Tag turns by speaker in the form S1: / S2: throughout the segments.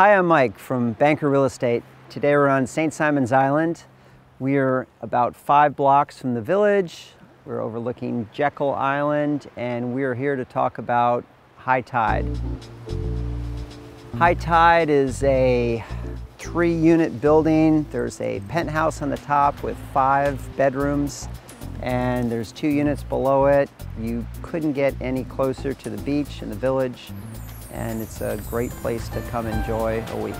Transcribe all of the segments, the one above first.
S1: Hi, I'm Mike from Banker Real Estate. Today we're on St. Simons Island. We are about five blocks from the village. We're overlooking Jekyll Island and we're here to talk about High Tide. High Tide is a three unit building. There's a penthouse on the top with five bedrooms and there's two units below it. You couldn't get any closer to the beach and the village and it's a great place to come enjoy a week.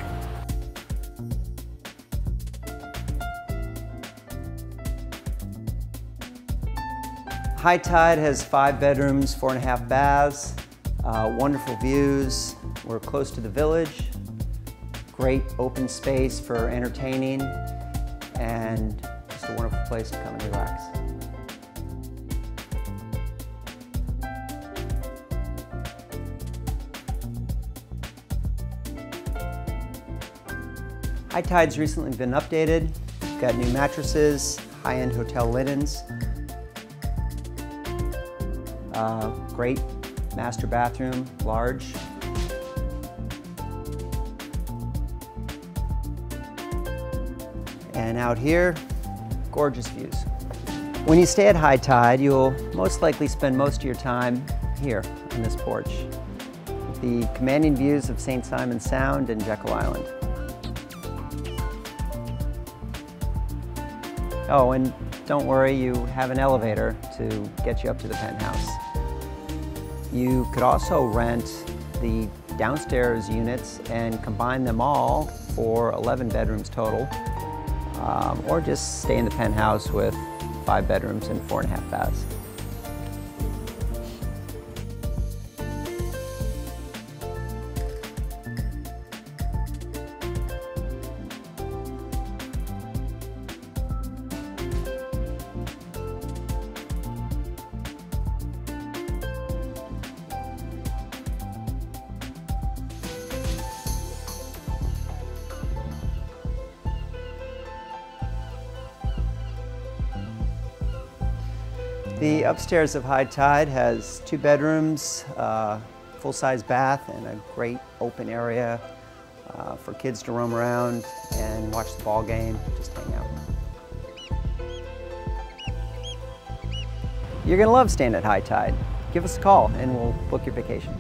S1: High Tide has five bedrooms, four and a half baths, uh, wonderful views. We're close to the village, great open space for entertaining, and just a wonderful place to come and relax. High Tide's recently been updated. Got new mattresses, high-end hotel linens, uh, great master bathroom, large. And out here, gorgeous views. When you stay at high tide, you'll most likely spend most of your time here on this porch. with The commanding views of St. Simon Sound and Jekyll Island. Oh, and don't worry, you have an elevator to get you up to the penthouse. You could also rent the downstairs units and combine them all for 11 bedrooms total, um, or just stay in the penthouse with five bedrooms and four and a half baths. The upstairs of High Tide has two bedrooms, uh, full-size bath, and a great open area uh, for kids to roam around and watch the ball game, just hang out. You're gonna love staying at High Tide. Give us a call and we'll book your vacation.